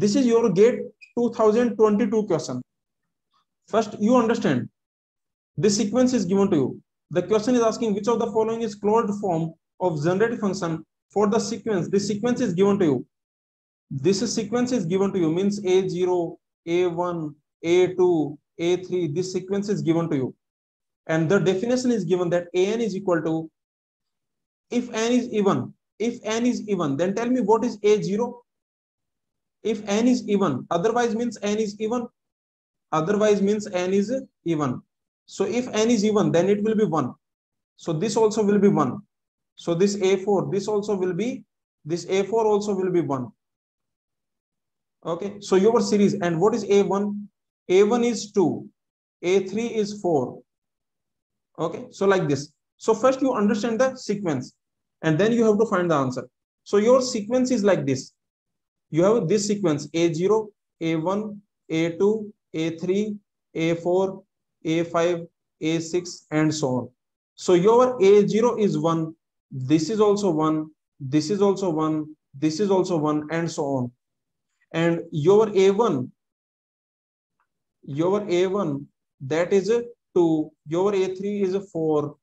this is your gate 2022 question. First you understand. This sequence is given to you. The question is asking which of the following is closed form of generative function for the sequence. This sequence is given to you. This sequence is given to you means a0 a1 a2 a3 this sequence is given to you. And the definition is given that an is equal to if n is even if n is even then tell me what is a0 if n is even otherwise means n is even otherwise means n is even. So if n is even then it will be 1 so this also will be 1 so this a4 this also will be this a4 also will be 1 okay so your series and what is a1 a1 is 2 a3 is 4 okay so like this. So first you understand the sequence and then you have to find the answer. So your sequence is like this you have this sequence a0 a1 a2 a3 a4 a5 a6 and so on. So your a0 is 1 this is also 1 this is also 1 this is also 1 and so on. And your a1 your a1 that is 2 your a3 is 4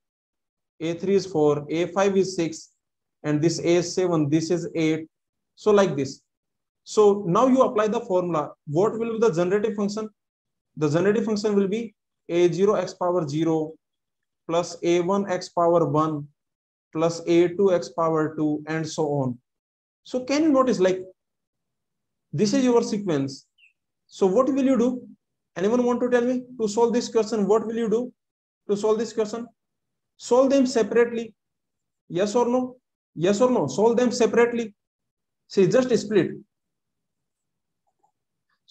a3 is 4 a5 is 6 and this a7 this is 8 so like this so now you apply the formula. What will be the generative function? The generative function will be a0 x power 0 plus a1 x power 1 plus a2 x power 2 and so on. So can you notice like this is your sequence. So what will you do? Anyone want to tell me? To solve this question what will you do? To solve this question? Solve them separately. Yes or no? Yes or no? Solve them separately. See just split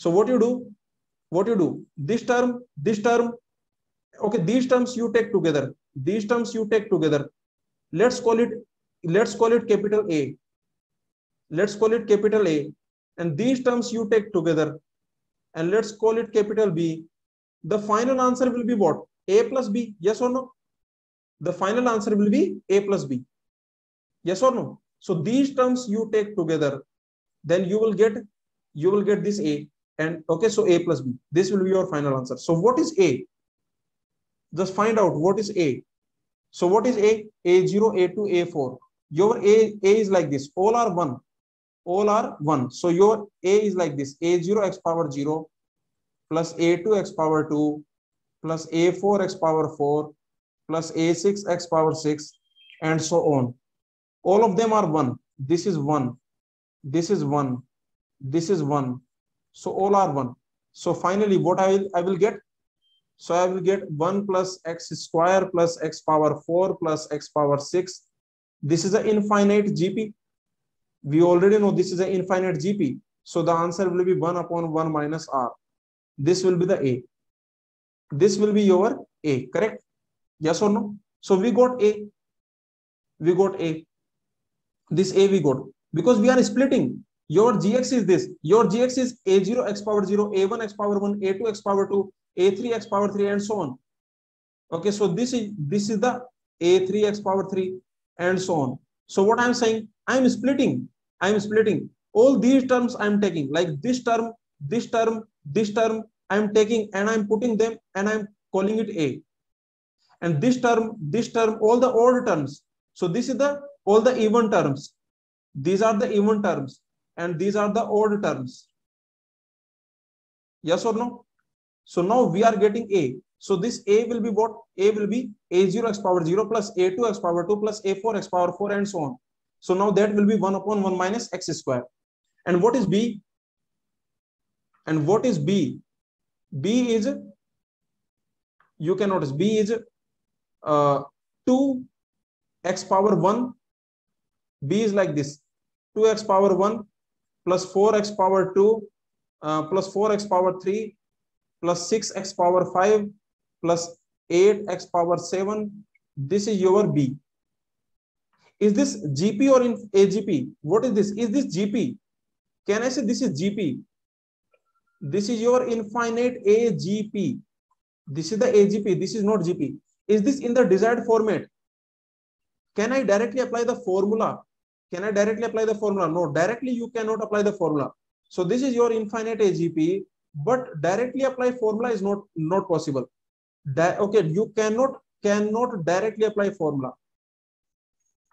so what you do? What you do? This term this term okay these terms you take together. These terms you take together. Let's call it let's call it capital a. Let's call it capital a. And these terms you take together. And let's call it capital b. The final answer will be what? A plus b. Yes or no? The final answer will be a plus b. Yes or no? So these terms you take together. Then you will get you will get this a and okay so a plus b. This will be your final answer. So what is a? Just find out what is a. So what is a? A0 a2 a4 your a a is like this. All are one. All are one. So your a is like this. A0 x power 0 plus a2 x power 2 plus a4 x power 4 plus a6 x power 6 and so on. All of them are one. This is one. This is one. This is one so all are 1. So finally, what I will, I will get? So I will get 1 plus x square plus x power 4 plus x power 6. This is an infinite GP. We already know this is an infinite GP. So the answer will be 1 upon 1 minus r. This will be the A. This will be your A, correct? Yes or no? So we got A. We got A. This A we got. Because we are splitting. Your gx is this. Your gx is a0 x power 0, a1 x power 1, a2 x power 2, a3 x power 3, and so on. Okay, so this is this is the a3 x power 3, and so on. So what I'm saying, I'm splitting. I'm splitting. All these terms I'm taking, like this term, this term, this term, I'm taking and I'm putting them and I'm calling it A. And this term, this term, all the odd terms. So this is the all the even terms. These are the even terms and these are the odd terms. Yes or no? So now we are getting A. So this A will be what? A will be A0 x power 0 plus A2 x power 2 plus A4 x power 4 and so on. So now that will be 1 upon 1 minus x square. And what is B? And what is B? B is, you can notice B is uh, 2 x power 1. B is like this 2x power 1 plus 4x power 2 uh, plus 4x power 3 plus 6x power 5 plus 8x power 7. This is your B. Is this GP or in AGP? What is this? Is this GP? Can I say this is GP? This is your infinite AGP. This is the AGP. This is not GP. Is this in the desired format? Can I directly apply the formula can I directly apply the formula? No, directly you cannot apply the formula. So this is your infinite AGP, but directly apply formula is not, not possible. Di okay, you cannot, cannot directly apply formula.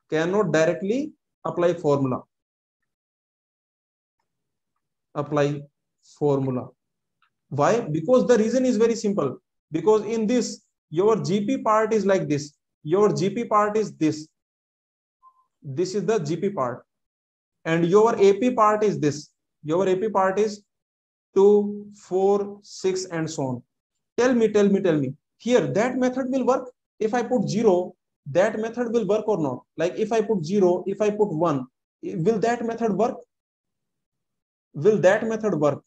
Cannot directly apply formula. Apply formula. Why? Because the reason is very simple. Because in this, your GP part is like this. Your GP part is this. This is the GP part. And your AP part is this. Your AP part is 2, 4, 6, and so on. Tell me, tell me, tell me. Here, that method will work. If I put 0, that method will work or not? Like if I put 0, if I put 1, will that method work? Will that method work?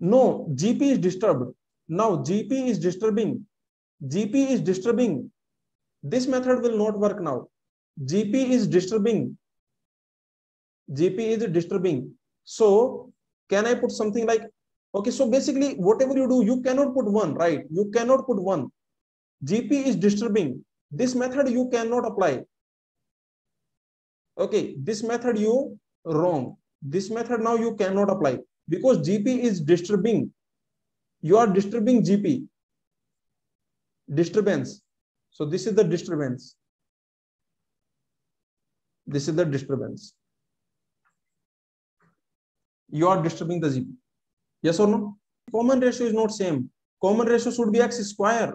No, GP is disturbed. Now GP is disturbing. GP is disturbing. This method will not work now. GP is disturbing. GP is disturbing. So can I put something like, okay, so basically whatever you do, you cannot put one, right? You cannot put one. GP is disturbing. This method you cannot apply. Okay, this method you wrong. This method now you cannot apply because GP is disturbing. You are disturbing GP. Disturbance. So this is the disturbance. This is the disturbance. You are disturbing the GP. Yes or no? Common ratio is not same. Common ratio should be x square.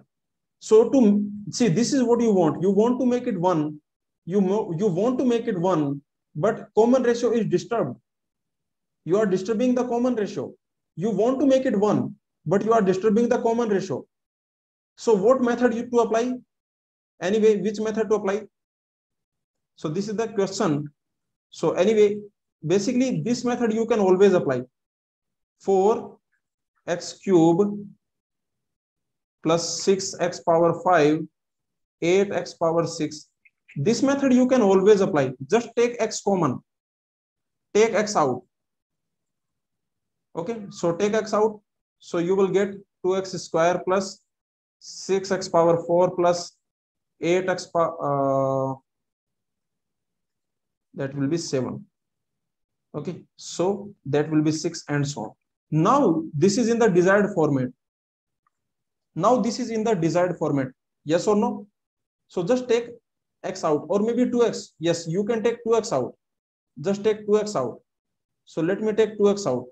So to see, this is what you want. You want to make it one. You, you want to make it one, but common ratio is disturbed you are disturbing the common ratio. You want to make it 1, but you are disturbing the common ratio. So what method you to apply? Anyway, which method to apply? So this is the question. So anyway, basically this method you can always apply. 4 x cube plus 6x power 5, 8x power 6. This method you can always apply. Just take x common. Take x out Okay, so take x out. So you will get 2x square plus 6x power 4 plus 8x uh, that will be 7. Okay, so that will be 6 and so on. Now this is in the desired format. Now this is in the desired format. Yes or no? So just take x out or maybe 2x. Yes, you can take 2x out. Just take 2x out. So let me take 2x out.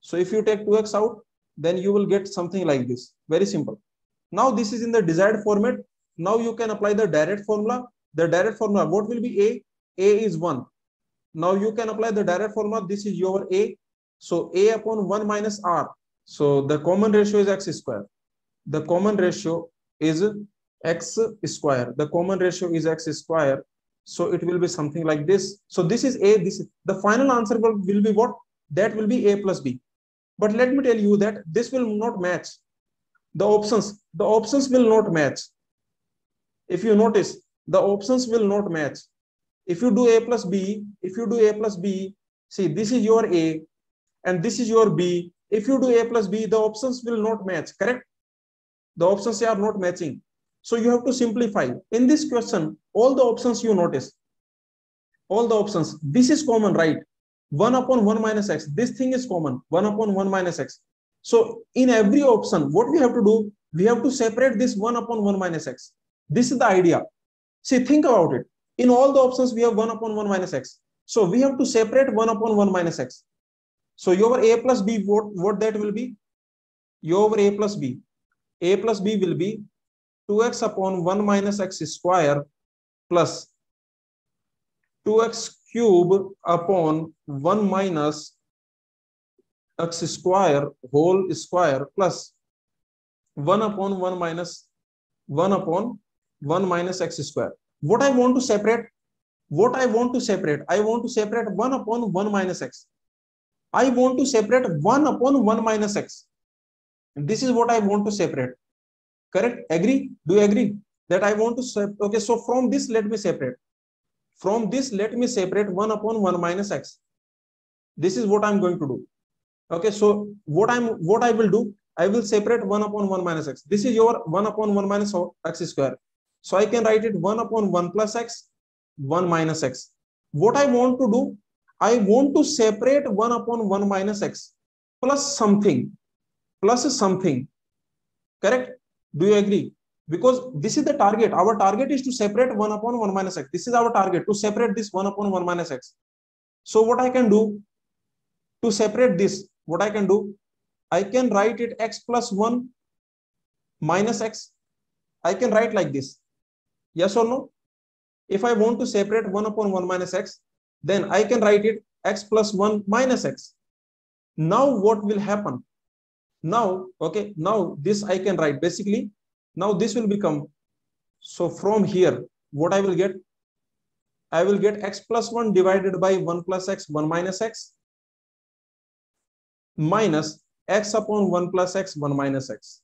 So if you take 2x out, then you will get something like this. Very simple. Now this is in the desired format. Now you can apply the direct formula. The direct formula, what will be A? A is 1. Now you can apply the direct formula. This is your A. So A upon 1 minus R. So the common ratio is x square. The common ratio is x square. The common ratio is x square. So it will be something like this. So this is A. This is the final answer will, will be what? That will be A plus B. But let me tell you that this will not match. The options, the options will not match. If you notice, the options will not match. If you do A plus B, if you do A plus B, see, this is your A and this is your B. If you do A plus B, the options will not match, correct? The options are not matching. So you have to simplify. In this question, all the options you notice, all the options, this is common, right? 1 upon 1 minus x. This thing is common, 1 upon 1 minus x. So in every option, what we have to do, we have to separate this 1 upon 1 minus x. This is the idea. See, think about it. In all the options, we have 1 upon 1 minus x. So we have to separate 1 upon 1 minus x. So your a plus b, what, what that will be? Your a plus b. a plus b will be 2x upon 1 minus x square plus 2x cube upon 1 minus x square whole square plus 1 upon 1 minus 1 upon 1 minus x square. What I want to separate? What I want to separate? I want to separate 1 upon 1 minus x. I want to separate 1 upon 1 minus x. This is what I want to separate. Correct? Agree? Do you agree? That I want to separate. Okay, so from this, let me separate. From this, let me separate 1 upon 1 minus x. This is what I'm going to do. Okay, so what I'm what I will do, I will separate 1 upon 1 minus x. This is your 1 upon 1 minus x square. So I can write it 1 upon 1 plus x, 1 minus x. What I want to do, I want to separate 1 upon 1 minus x plus something, plus something. Correct? Do you agree? Because this is the target. Our target is to separate 1 upon 1 minus x. This is our target to separate this 1 upon 1 minus x. So what I can do to separate this, what I can do, I can write it x plus 1 minus x. I can write like this. Yes or no? If I want to separate 1 upon 1 minus x, then I can write it x plus 1 minus x. Now what will happen? Now, okay, now this I can write basically. Now this will become, so from here, what I will get? I will get x plus 1 divided by 1 plus x, 1 minus x, minus x upon 1 plus x, 1 minus x.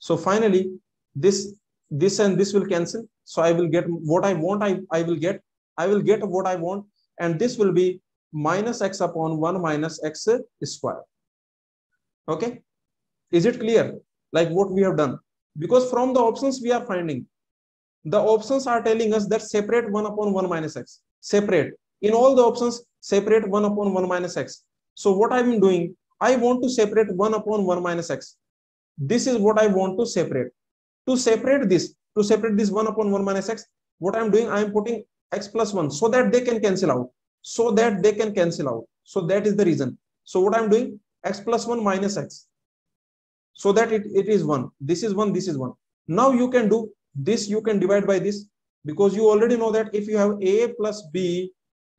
So finally, this, this and this will cancel. So I will get what I want, I, I will get I will get what I want and this will be minus x upon 1 minus x square. Okay. Is it clear? Like what we have done? Because from the options we are finding, the options are telling us that separate 1 upon 1 minus x. Separate. In all the options, separate 1 upon 1 minus x. So what I'm doing, I want to separate 1 upon 1 minus x. This is what I want to separate. To separate this, to separate this 1 upon 1 minus x, what I'm doing, I'm putting x plus 1 so that they can cancel out so that they can cancel out. So that is the reason. So what i'm doing x plus 1 minus x so that it, it is 1 this is 1 this is 1 now you can do this you can divide by this because you already know that if you have a plus b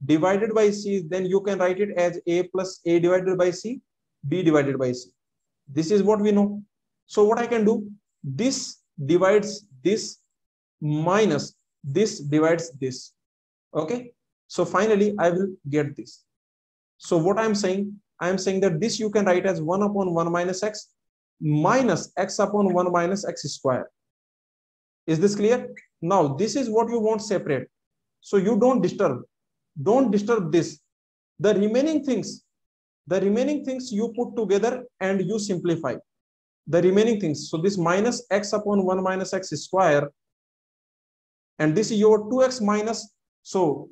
divided by c then you can write it as a plus a divided by c b divided by c. This is what we know. So what i can do this divides this minus this divides this. Okay? So finally i will get this. So what i'm saying i am saying that this you can write as 1 upon 1 minus x minus x upon 1 minus x square. Is this clear? Now this is what you want separate. So you don't disturb. Don't disturb this. The remaining things the remaining things you put together and you simplify the remaining things so this minus x upon 1 minus x square and this is your 2x minus so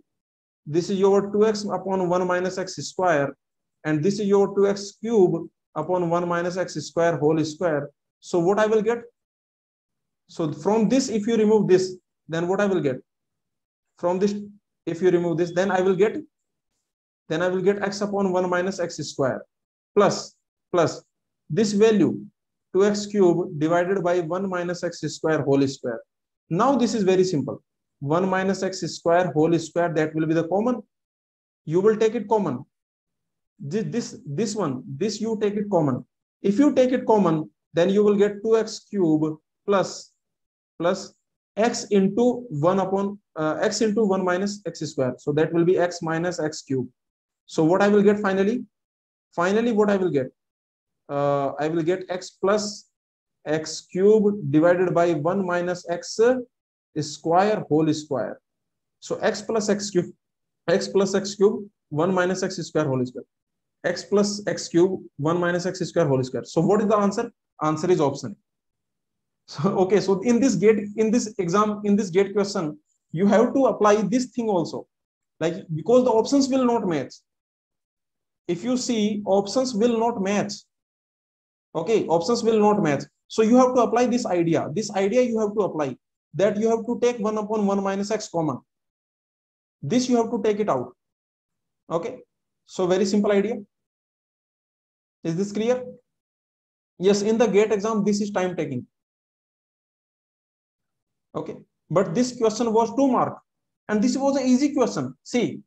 this is your 2x upon 1 minus x square, and this is your 2x cube upon 1 minus x square whole square. So what I will get? So from this, if you remove this, then what I will get? From this, if you remove this, then I will get, then I will get x upon 1 minus x square plus, plus this value 2x cube divided by 1 minus x square whole square. Now this is very simple. 1 minus x square whole square that will be the common. You will take it common. This this this one this you take it common. If you take it common then you will get 2x cube plus plus x into 1 upon uh, x into 1 minus x square. So that will be x minus x cube. So what i will get finally? Finally what i will get uh, i will get x plus x cube divided by 1 minus x square whole square. So x plus x cube, x plus x cube, 1 minus x square whole square. x plus x cube, 1 minus x square whole square. So what is the answer? Answer is option. So, okay, so in this gate, in this exam, in this gate question, you have to apply this thing also. Like, because the options will not match. If you see, options will not match. Okay, options will not match. So you have to apply this idea. This idea you have to apply that you have to take 1 upon 1 minus x common. This you have to take it out. Okay. So very simple idea. Is this clear? Yes, in the gate exam, this is time taking. Okay. But this question was two mark. And this was an easy question. See,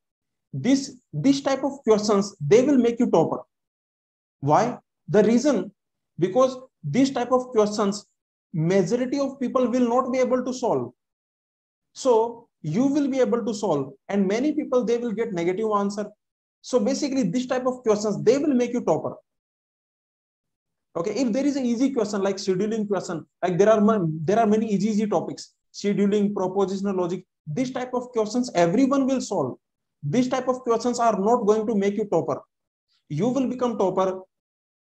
this, this type of questions, they will make you topper. Why? The reason, because these type of questions majority of people will not be able to solve. So you will be able to solve and many people, they will get negative answer. So basically this type of questions, they will make you topper. Okay, if there is an easy question like scheduling question, like there are there are many easy, easy topics, scheduling, propositional logic, this type of questions everyone will solve. This type of questions are not going to make you topper. You will become topper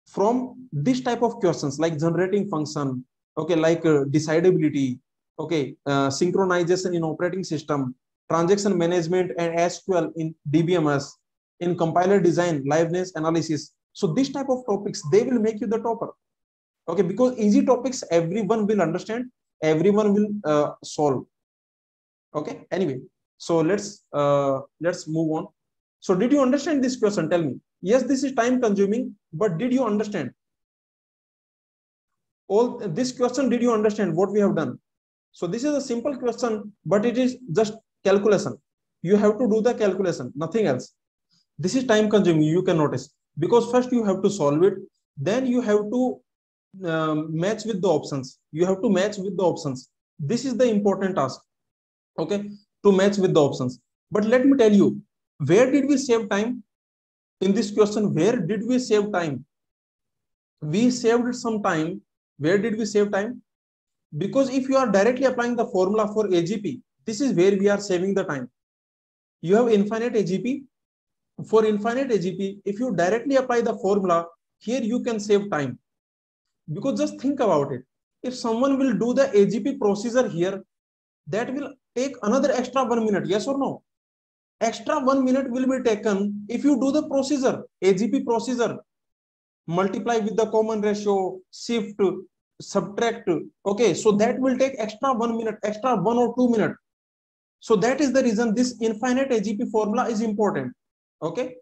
from this type of questions like generating function, okay like uh, decidability okay uh, synchronization in operating system transaction management and SQL in DBMS, in compiler design, liveness analysis. So this type of topics, they will make you the topper. Okay, because easy topics, everyone will understand, everyone will uh, solve. Okay, anyway, so let's uh, let's move on. So did you understand this question? Tell me. Yes, this is time consuming, but did you understand? All this question, did you understand what we have done? So this is a simple question, but it is just calculation. You have to do the calculation, nothing else. This is time consuming, you can notice. Because first you have to solve it, then you have to um, match with the options. You have to match with the options. This is the important task, okay, to match with the options. But let me tell you, where did we save time? In this question, where did we save time? We saved some time. Where did we save time? Because if you are directly applying the formula for AGP, this is where we are saving the time. You have infinite AGP. For infinite AGP, if you directly apply the formula, here you can save time. Because just think about it. If someone will do the AGP procedure here, that will take another extra one minute. Yes or no? Extra one minute will be taken if you do the procedure, AGP procedure. Multiply with the common ratio, shift, subtract. Okay so that will take extra one minute extra one or two minute. So that is the reason this infinite agp formula is important. Okay